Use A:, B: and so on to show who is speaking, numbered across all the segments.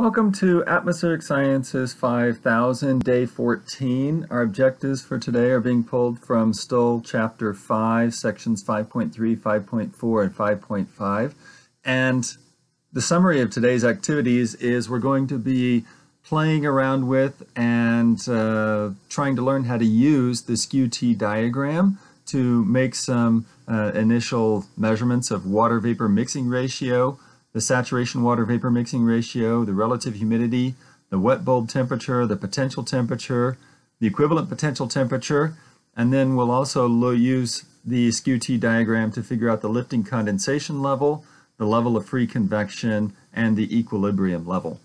A: Welcome to Atmospheric Sciences 5000, day 14. Our objectives for today are being pulled from Stull Chapter 5, sections 5.3, 5.4, and 5.5. And the summary of today's activities is we're going to be playing around with and uh, trying to learn how to use the skew-T diagram to make some uh, initial measurements of water vapor mixing ratio, the saturation water vapor mixing ratio, the relative humidity, the wet bulb temperature, the potential temperature, the equivalent potential temperature, and then we'll also use the skew-T diagram to figure out the lifting condensation level, the level of free convection, and the equilibrium level.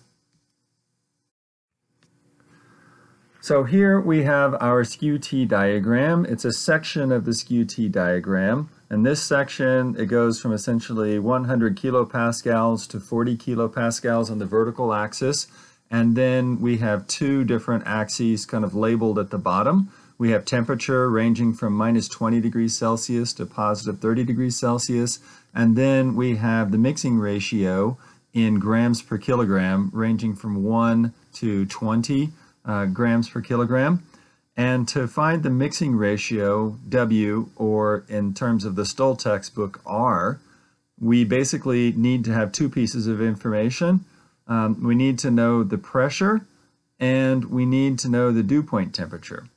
A: So here we have our skew-T diagram. It's a section of the skew-T diagram. In this section, it goes from essentially 100 kilopascals to 40 kilopascals on the vertical axis. And then we have two different axes kind of labeled at the bottom. We have temperature ranging from minus 20 degrees Celsius to positive 30 degrees Celsius. And then we have the mixing ratio in grams per kilogram ranging from 1 to 20 uh, grams per kilogram. And to find the mixing ratio, W, or in terms of the Stull textbook, R, we basically need to have two pieces of information. Um, we need to know the pressure and we need to know the dew point temperature.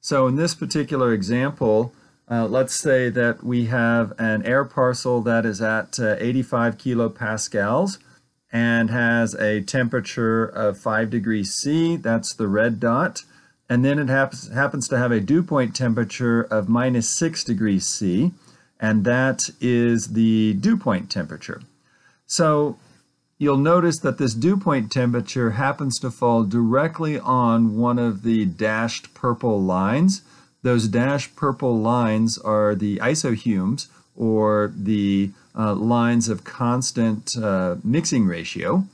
A: So in this particular example, uh, let's say that we have an air parcel that is at uh, 85 kilopascals and has a temperature of 5 degrees C, that's the red dot and then it happens, happens to have a dew point temperature of minus 6 degrees C, and that is the dew point temperature. So you'll notice that this dew point temperature happens to fall directly on one of the dashed purple lines. Those dashed purple lines are the isohumes, or the uh, lines of constant uh, mixing ratio.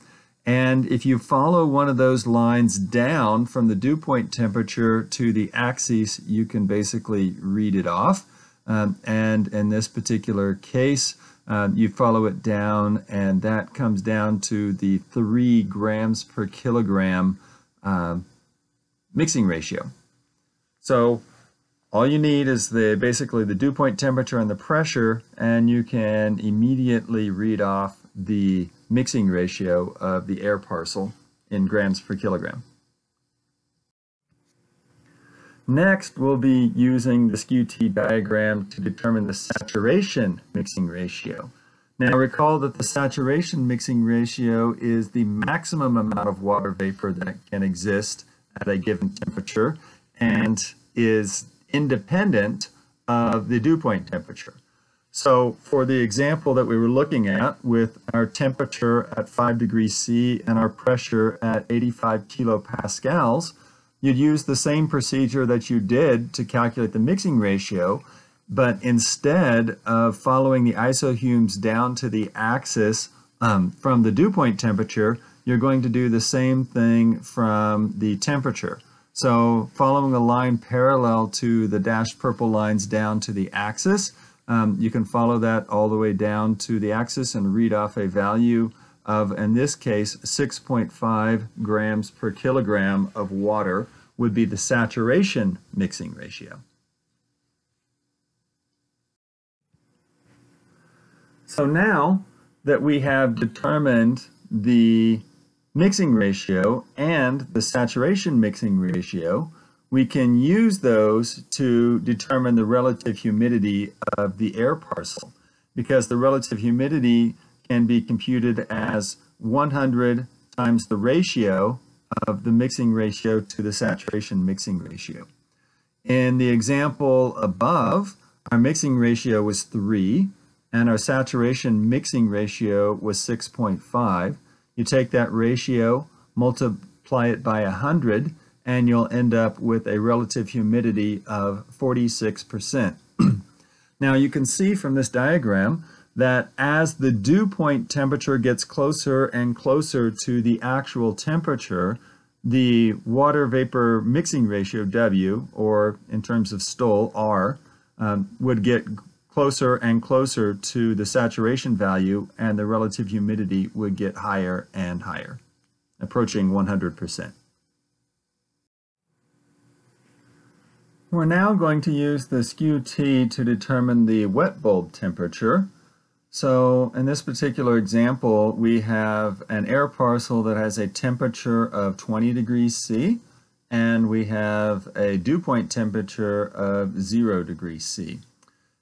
A: And if you follow one of those lines down from the dew point temperature to the axis, you can basically read it off. Um, and in this particular case, um, you follow it down, and that comes down to the 3 grams per kilogram um, mixing ratio. So all you need is the basically the dew point temperature and the pressure, and you can immediately read off the mixing ratio of the air parcel in grams per kilogram. Next, we'll be using the skew-T diagram to determine the saturation mixing ratio. Now recall that the saturation mixing ratio is the maximum amount of water vapor that can exist at a given temperature and is independent of the dew point temperature. So for the example that we were looking at with our temperature at 5 degrees C and our pressure at 85 kilopascals, you'd use the same procedure that you did to calculate the mixing ratio, but instead of following the isohumes down to the axis um, from the dew point temperature, you're going to do the same thing from the temperature. So following a line parallel to the dashed purple lines down to the axis, um, you can follow that all the way down to the axis and read off a value of, in this case, 6.5 grams per kilogram of water would be the saturation mixing ratio. So now that we have determined the mixing ratio and the saturation mixing ratio, we can use those to determine the relative humidity of the air parcel because the relative humidity can be computed as 100 times the ratio of the mixing ratio to the saturation mixing ratio. In the example above, our mixing ratio was 3 and our saturation mixing ratio was 6.5. You take that ratio, multiply it by 100, and you'll end up with a relative humidity of 46%. now you can see from this diagram that as the dew point temperature gets closer and closer to the actual temperature, the water vapor mixing ratio W, or in terms of Stull, R, um, would get closer and closer to the saturation value and the relative humidity would get higher and higher. approaching 100%. We're now going to use the skew-T to determine the wet bulb temperature. So in this particular example, we have an air parcel that has a temperature of 20 degrees C, and we have a dew point temperature of 0 degrees C.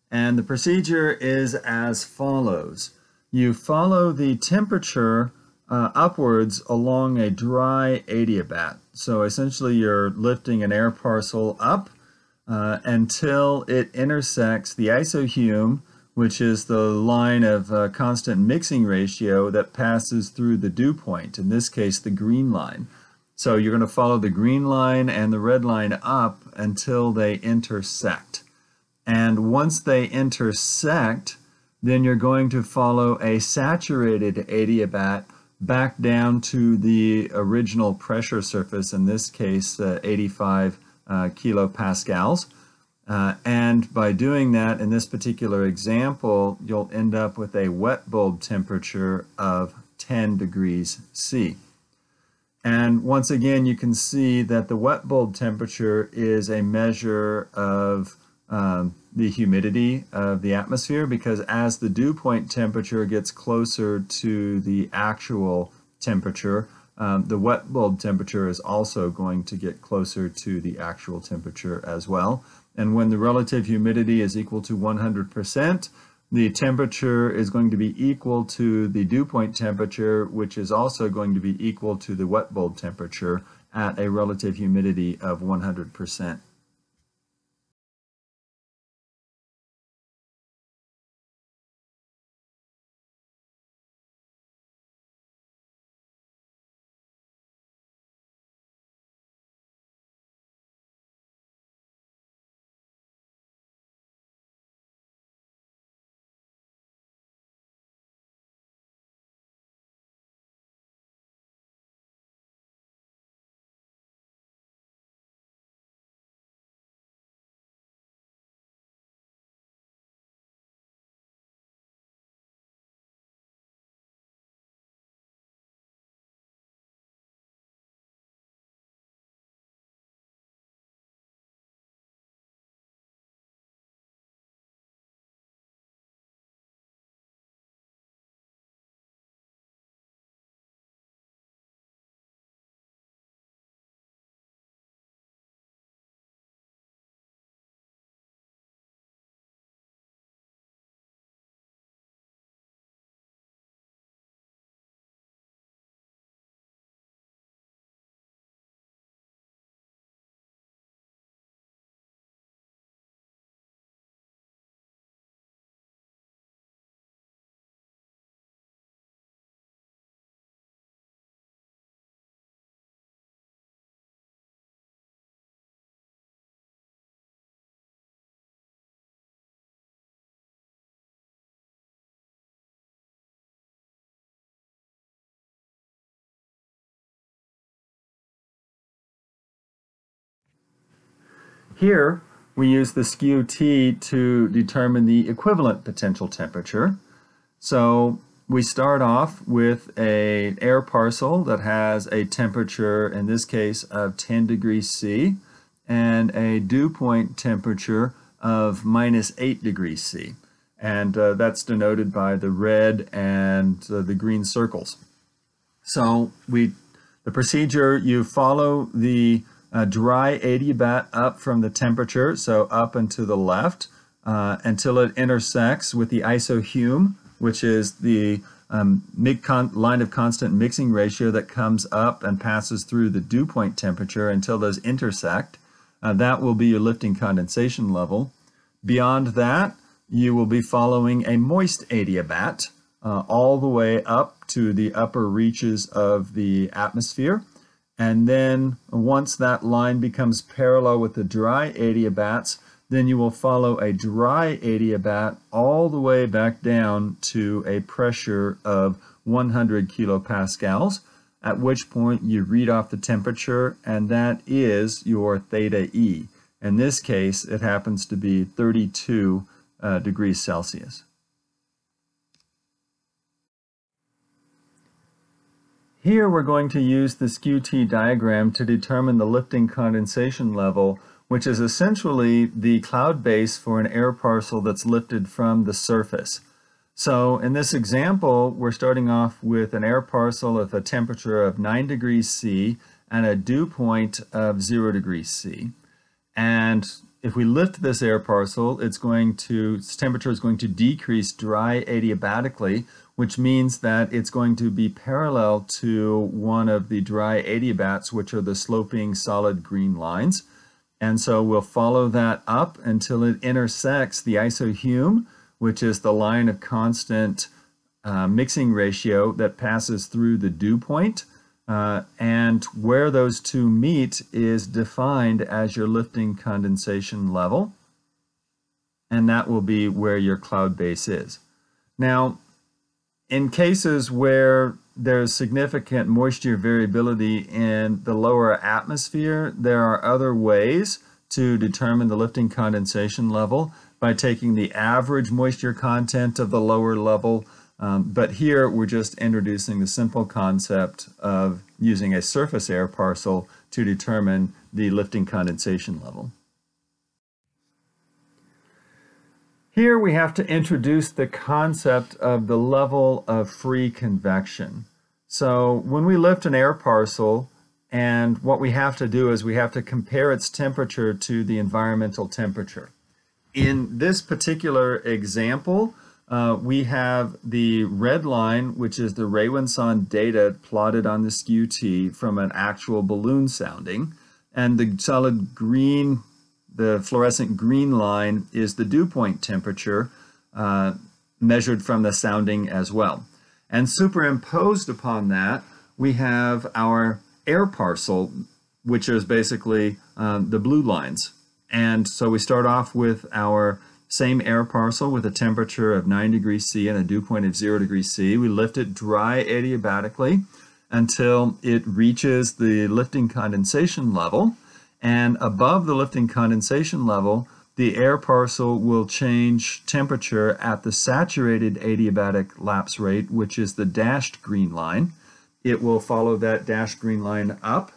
A: And the procedure is as follows. You follow the temperature uh, upwards along a dry adiabat. So essentially you're lifting an air parcel up uh, until it intersects the isohume, which is the line of uh, constant mixing ratio that passes through the dew point, in this case the green line. So you're going to follow the green line and the red line up until they intersect. And once they intersect, then you're going to follow a saturated adiabat back down to the original pressure surface, in this case uh, 85 uh, kilopascals. Uh, and by doing that, in this particular example, you'll end up with a wet bulb temperature of 10 degrees C. And once again, you can see that the wet bulb temperature is a measure of um, the humidity of the atmosphere because as the dew point temperature gets closer to the actual temperature, um, the wet bulb temperature is also going to get closer to the actual temperature as well. And when the relative humidity is equal to 100%, the temperature is going to be equal to the dew point temperature, which is also going to be equal to the wet bulb temperature at a relative humidity of 100%. Here, we use the skew-T to determine the equivalent potential temperature. So we start off with an air parcel that has a temperature, in this case, of 10 degrees C and a dew point temperature of minus 8 degrees C. And uh, that's denoted by the red and uh, the green circles. So we, the procedure, you follow the uh, dry adiabat up from the temperature, so up and to the left, uh, until it intersects with the isohume, which is the um, line of constant mixing ratio that comes up and passes through the dew point temperature until those intersect. Uh, that will be your lifting condensation level. Beyond that, you will be following a moist adiabat uh, all the way up to the upper reaches of the atmosphere. And then once that line becomes parallel with the dry adiabats, then you will follow a dry adiabat all the way back down to a pressure of 100 kilopascals, at which point you read off the temperature, and that is your theta E. In this case, it happens to be 32 uh, degrees Celsius. Here we're going to use the skew-T diagram to determine the lifting condensation level, which is essentially the cloud base for an air parcel that's lifted from the surface. So in this example, we're starting off with an air parcel with a temperature of 9 degrees C and a dew point of 0 degrees C. And if we lift this air parcel, it's going to, its temperature is going to decrease dry adiabatically, which means that it's going to be parallel to one of the dry adiabats, which are the sloping solid green lines. And so we'll follow that up until it intersects the isohume, which is the line of constant uh, mixing ratio that passes through the dew point. Uh, and where those two meet is defined as your lifting condensation level. And that will be where your cloud base is. Now, in cases where there's significant moisture variability in the lower atmosphere, there are other ways to determine the lifting condensation level by taking the average moisture content of the lower level. Um, but here we're just introducing the simple concept of using a surface air parcel to determine the lifting condensation level. Here we have to introduce the concept of the level of free convection. So when we lift an air parcel, and what we have to do is we have to compare its temperature to the environmental temperature. In this particular example, uh, we have the red line, which is the rawinsonde data plotted on the skew-T from an actual balloon sounding. And the solid green the fluorescent green line is the dew point temperature uh, measured from the sounding as well. And superimposed upon that, we have our air parcel, which is basically um, the blue lines. And so we start off with our same air parcel with a temperature of 9 degrees C and a dew point of 0 degrees C. We lift it dry adiabatically until it reaches the lifting condensation level. And above the lifting condensation level, the air parcel will change temperature at the saturated adiabatic lapse rate, which is the dashed green line. It will follow that dashed green line up.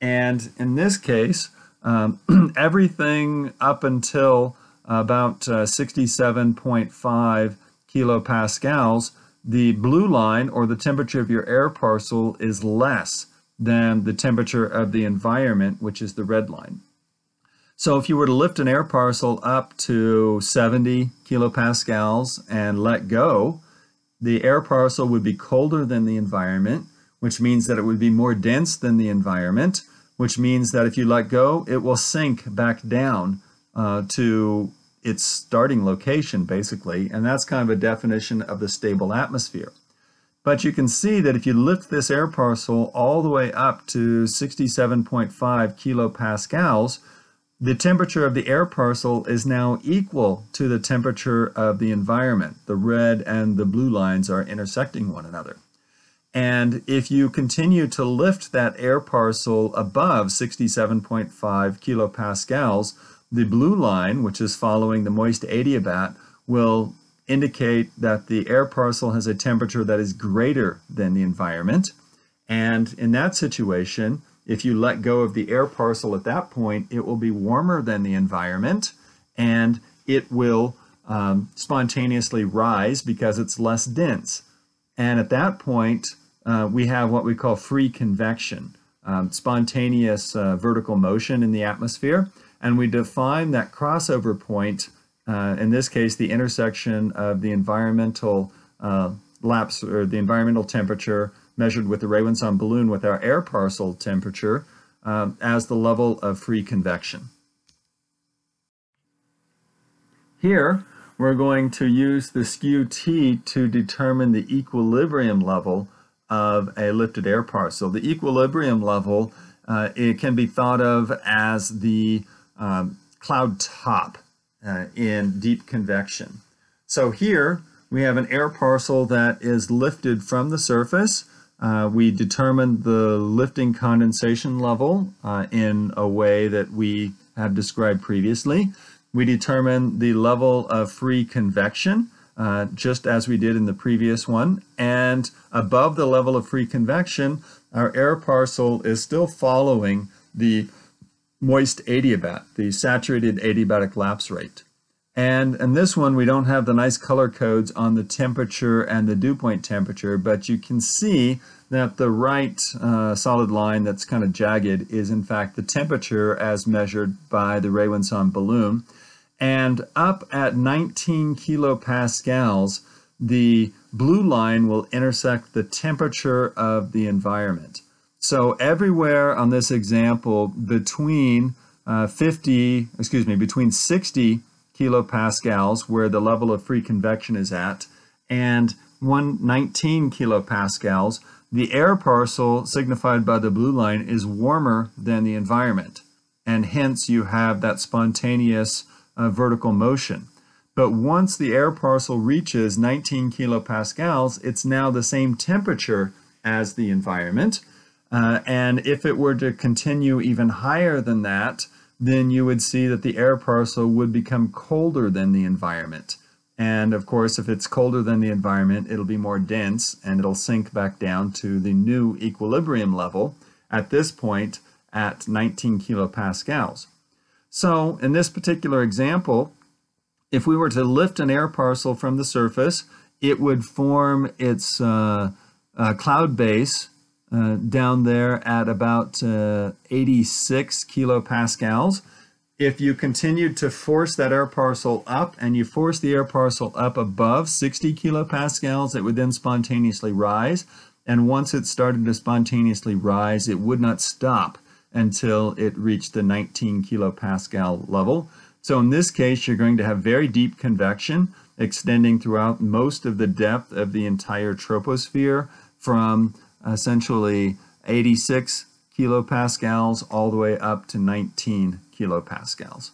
A: And in this case, um, everything up until about uh, 67.5 kilopascals, the blue line or the temperature of your air parcel is less than the temperature of the environment, which is the red line. So if you were to lift an air parcel up to 70 kilopascals and let go, the air parcel would be colder than the environment, which means that it would be more dense than the environment, which means that if you let go, it will sink back down uh, to its starting location, basically. And that's kind of a definition of the stable atmosphere. But you can see that if you lift this air parcel all the way up to 67.5 kilopascals, the temperature of the air parcel is now equal to the temperature of the environment. The red and the blue lines are intersecting one another. And if you continue to lift that air parcel above 67.5 kilopascals, the blue line, which is following the moist adiabat, will indicate that the air parcel has a temperature that is greater than the environment. And in that situation, if you let go of the air parcel at that point, it will be warmer than the environment and it will um, spontaneously rise because it's less dense. And at that point, uh, we have what we call free convection, um, spontaneous uh, vertical motion in the atmosphere. And we define that crossover point uh, in this case, the intersection of the environmental uh, lapse or the environmental temperature measured with the rawinsonde balloon with our air parcel temperature um, as the level of free convection. Here, we're going to use the skew-T to determine the equilibrium level of a lifted air parcel. The equilibrium level, uh, it can be thought of as the um, cloud top uh, in deep convection. So here we have an air parcel that is lifted from the surface. Uh, we determined the lifting condensation level uh, in a way that we have described previously. We determine the level of free convection uh, just as we did in the previous one. And above the level of free convection, our air parcel is still following the moist adiabat, the saturated adiabatic lapse rate. And in this one, we don't have the nice color codes on the temperature and the dew point temperature, but you can see that the right uh, solid line that's kind of jagged is in fact the temperature as measured by the rawinsonde balloon. And up at 19 kilopascals, the blue line will intersect the temperature of the environment. So everywhere on this example between uh, 50, excuse me, between 60 kilopascals, where the level of free convection is at, and 119 kilopascals, the air parcel signified by the blue line is warmer than the environment. And hence you have that spontaneous uh, vertical motion. But once the air parcel reaches 19 kilopascals, it's now the same temperature as the environment. Uh, and if it were to continue even higher than that, then you would see that the air parcel would become colder than the environment. And of course, if it's colder than the environment, it'll be more dense and it'll sink back down to the new equilibrium level at this point at 19 kilopascals. So in this particular example, if we were to lift an air parcel from the surface, it would form its uh, uh, cloud base uh, down there at about uh, 86 kilopascals. If you continued to force that air parcel up and you force the air parcel up above 60 kilopascals, it would then spontaneously rise. And once it started to spontaneously rise, it would not stop until it reached the 19 kilopascal level. So in this case, you're going to have very deep convection extending throughout most of the depth of the entire troposphere from essentially 86 kilopascals all the way up to 19 kilopascals.